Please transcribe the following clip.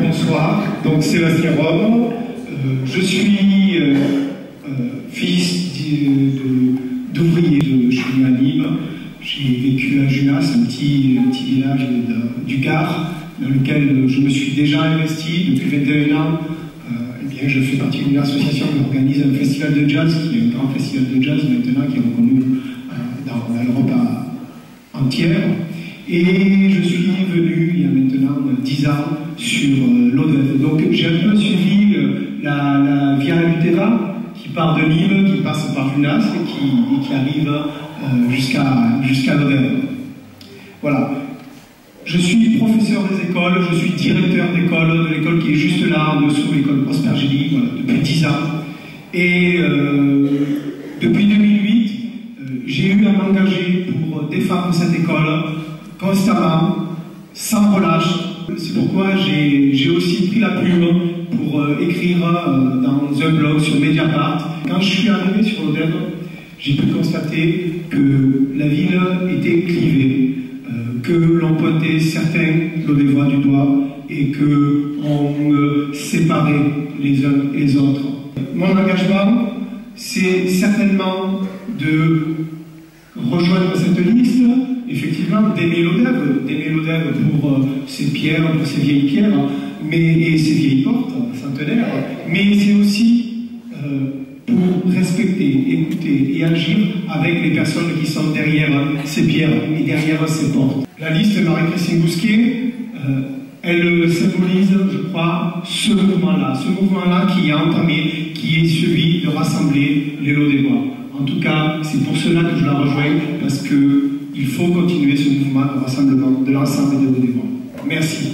bonsoir. Donc Sébastien Rome. Euh, je suis euh, euh, fils d'ouvrier. De, je à Nîmes. J'ai vécu à Junas, un petit, village du Gard, dans lequel je me suis déjà investi depuis 21 ans. Eh bien, je fais partie d'une association qui organise un festival de jazz, qui est un grand festival de jazz maintenant, qui est reconnu dans l'Europe entière. Et je suis venu il y a 10 ans sur euh, l'Odève. Donc j'ai un peu suivi euh, la, Via Lutera qui part de Nîmes, qui passe par Junas et qui, arrive euh, jusqu'à jusqu'à Voilà. Je suis professeur des écoles, je suis directeur d'école, de l'école qui est juste là en dessous, l'école Prosper depuis 10 ans. Et depuis 2008, j'ai eu à m'engager pour défendre cette école constamment, sans relâche. C'est pourquoi j'ai aussi pris la plume pour euh, écrire euh, dans un blog sur Mediapart. Quand je suis arrivé sur l'Odève, j'ai pu constater que la ville était clivée, euh, que l'on pointait certains l'Odévois du doigt et qu'on séparait les uns et les autres. Mon engagement, c'est certainement de rejoindre cette liste, d'aimer l'Odève, d'aimer l'Odève pour euh, ses pierres, pour ses vieilles pierres, mais, et ses vieilles portes centenaires, mais c'est aussi euh, pour respecter, écouter et agir avec les personnes qui sont derrière ces pierres et derrière ces portes. La liste Marie-Christine Bousquet, euh, elle symbolise, je crois, ce mouvement-là, ce mouvement-là qui a entamé, qui est celui de rassembler les lots des. En tout cas, c'est pour cela que je la rejoins, parce qu'il faut continuer ce mouvement de rassemblement de l'ensemble des bois. Merci.